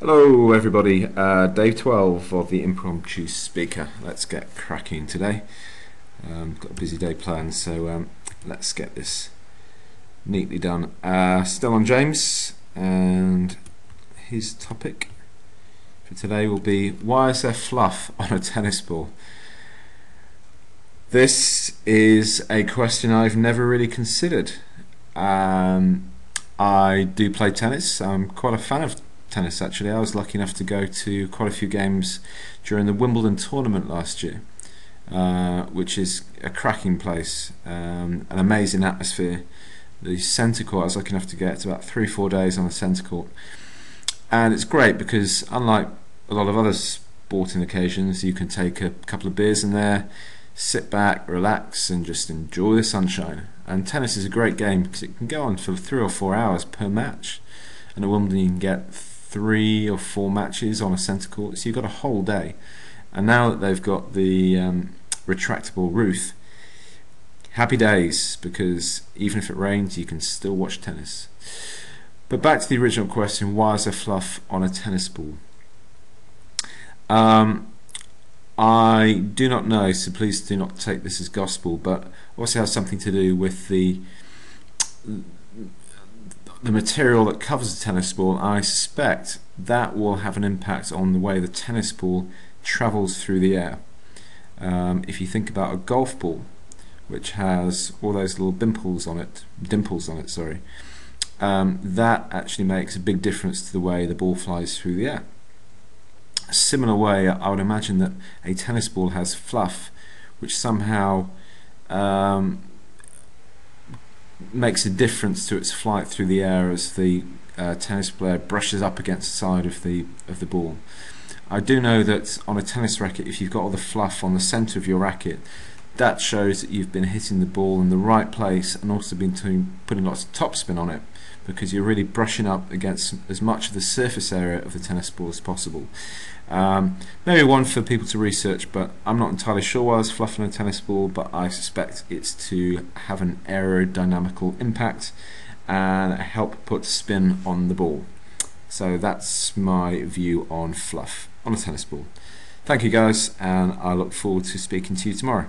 Hello, everybody. Uh, day 12 of the Impromptu Speaker. Let's get cracking today. Um, got a busy day planned, so um, let's get this neatly done. Uh, still on James, and his topic for today will be why is there fluff on a tennis ball? This is a question I've never really considered. Um, I do play tennis. I'm quite a fan of tennis actually. I was lucky enough to go to quite a few games during the Wimbledon tournament last year, uh, which is a cracking place, um, an amazing atmosphere. The centre court, I was lucky enough to get about three, four days on the centre court. And it's great because, unlike a lot of other sporting occasions, you can take a couple of beers in there, sit back, relax, and just enjoy the sunshine. And tennis is a great game because it can go on for three or four hours per match. And at Wimbledon, you can get three or four matches on a centre court, so you've got a whole day. And now that they've got the um, retractable roof, happy days because even if it rains, you can still watch tennis. But back to the original question: Why is there fluff on a tennis ball? Um, I do not know, so please do not take this as gospel. But also has something to do with the the material that covers the tennis ball, I suspect that will have an impact on the way the tennis ball travels through the air. Um, if you think about a golf ball, which has all those little dimples on it, dimples on it, sorry, um, that actually makes a big difference to the way the ball flies through the air. A similar way, I would imagine that a tennis ball has fluff, which somehow um, makes a difference to its flight through the air as the uh, tennis player brushes up against the side of the of the ball. I do know that on a tennis racket, if you've got all the fluff on the centre of your racket, that shows that you've been hitting the ball in the right place and also been putting lots of topspin on it because you're really brushing up against as much of the surface area of the tennis ball as possible. Um, maybe one for people to research, but I'm not entirely sure why it's fluffing a tennis ball, but I suspect it's to have an aerodynamical impact and help put spin on the ball. So that's my view on fluff on a tennis ball. Thank you guys, and I look forward to speaking to you tomorrow.